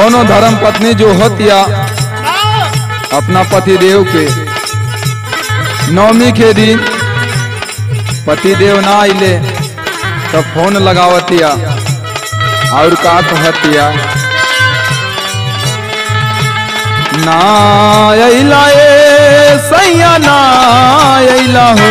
कौनो धर्म पत्नी जो होतिया अपना पति देव के। नवमी के दिन पति देव ना आइले तो फ़ोन लगावतिया और का कहतिया ना अइला ए सैया ना अइला हो।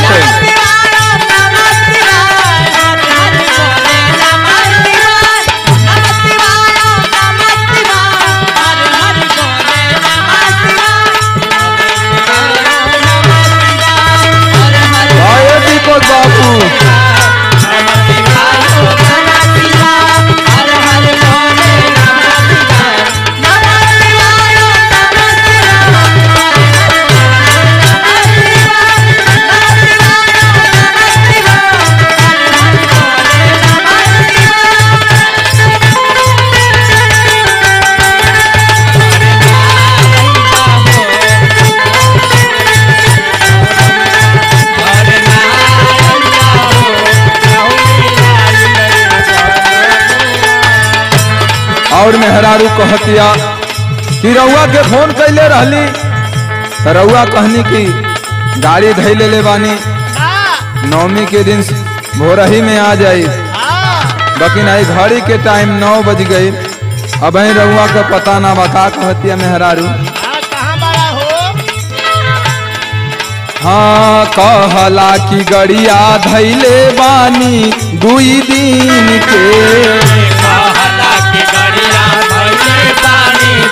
और मेहरारू कहतिया कि रउआ के फ़ोन कैले रहली रउआ कहनी कि, गाड़ी धैले ले बानी। नवमी के दिन भोरही में आ जाई। लेकिन आई घड़ी के टाइम नौ बज गई। अब रउआ का पता ना बता कहतिया मेहरारू हाँ कहला कि गड़िया धैले बानी दुई दिन के।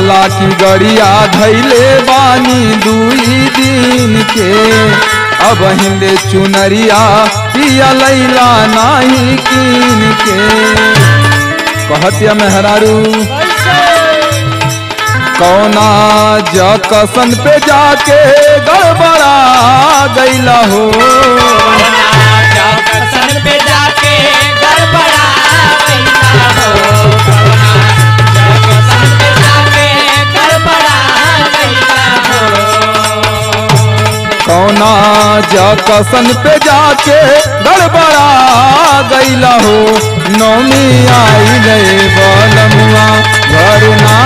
कहला कि गड़िया धैले बानी दुई दिन के। अब ले चुनरिया पिया लैला नाही कीन के। कहतिया मेहरारू, कौना जकसन पे जाके गड़बड़ा गैला हो। कौना कसन पे जाके गड़बड़ा गई हो। नौमी आई गए बलमुआ घर ना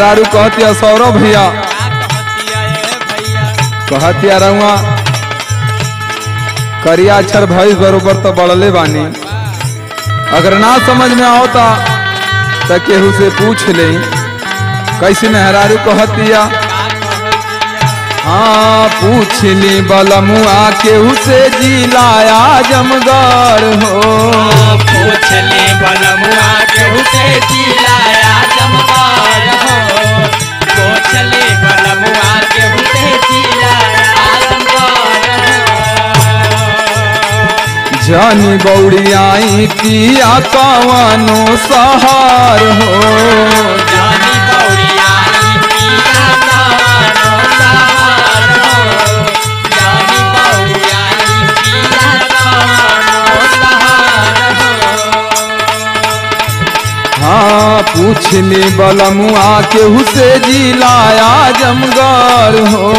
मेहरारू कहतिया सौरभ भैया। कहतिया रहुआ, करिया अक्षर भैंस बरोबर तो बढ़ले बानी। अगर ना समझ में आवता तो केहू से पूछ ले। कैसे मेहरारू कहतिया? हाँ पूछ ली बलमुआ, केहू से जिलाया जमगढ़ हो। जानी बौड़ियाई किया कवनो सहार हो। जानी पिया हो। पिया सहार हो। हाँ पूछ ली बलमुआ केहू से जिलाया जमगढ़ हो।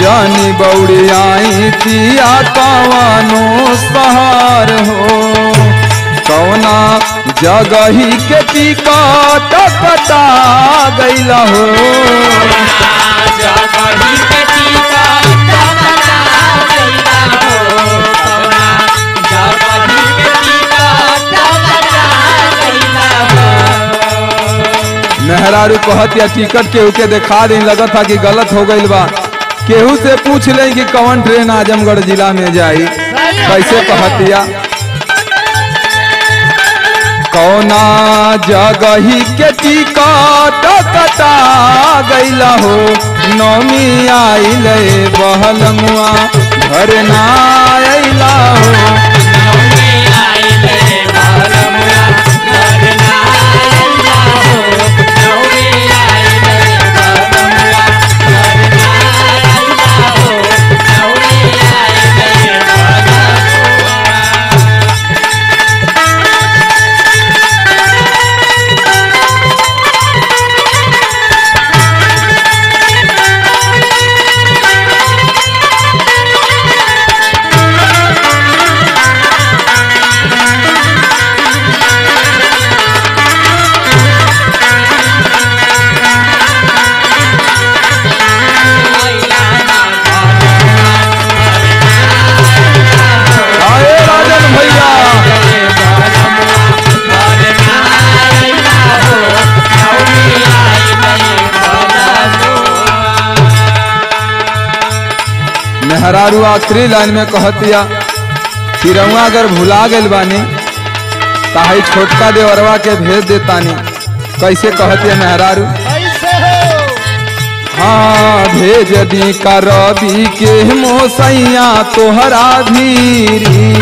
जानी बौड़ियाई किया कवनो सहार हो। कौना जगही के टिकट कटा गैला हो। मेहरारू कहत टिकट के के देखा दी, लगत था कि गलत हो गई बा। केहू से पूछ ले कि कौन ट्रेन आजमगढ़ जिला में जाई? कैसे पहतिया? कौना जगही के टिकट कटा गैल हो? नौमी आइल बहलमुआ, घर ना अइला हो। मेहरारू आखिरी लाइन में कहतिया कि रउआ अगर भुला गए बानी ताही छोटका देवरवा के भेज देतानी। कैसे कहतिया मेहरारू? हाँ? भेज दी का रवि के मोसैया तोहरा धीरी।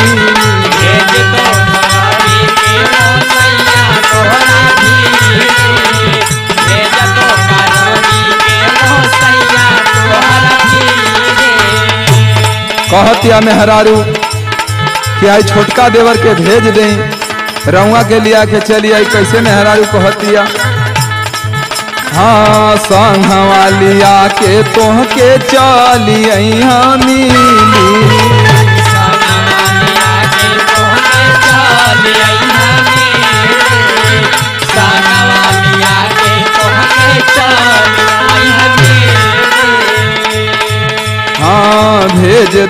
कहतिया मेहरारू कि आई छोटका देवर के भेज दें। रउआ के लिया के चली आई, कैसे मेहरारू कहतिया? हाँ संघवा लिया के तोह के चली आई मिली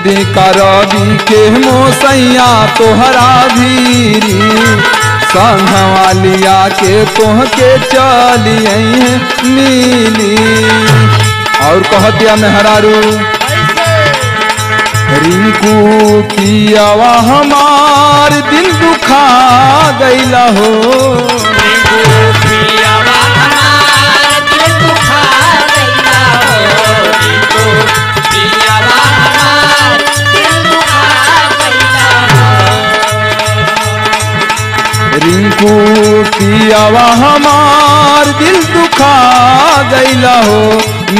दी करबी के मोसैया तोहरा धीरी संघवा लिया के तोह के चलिए मिली और कहतिया मेहरारू, रिंकू पियावा हमार दिल दुखा गईला हो। इनको पियावा हमार दिल दुखा गैला हो।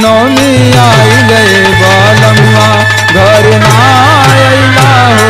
नौमी आई गए बालमुआ घर ना अला हो।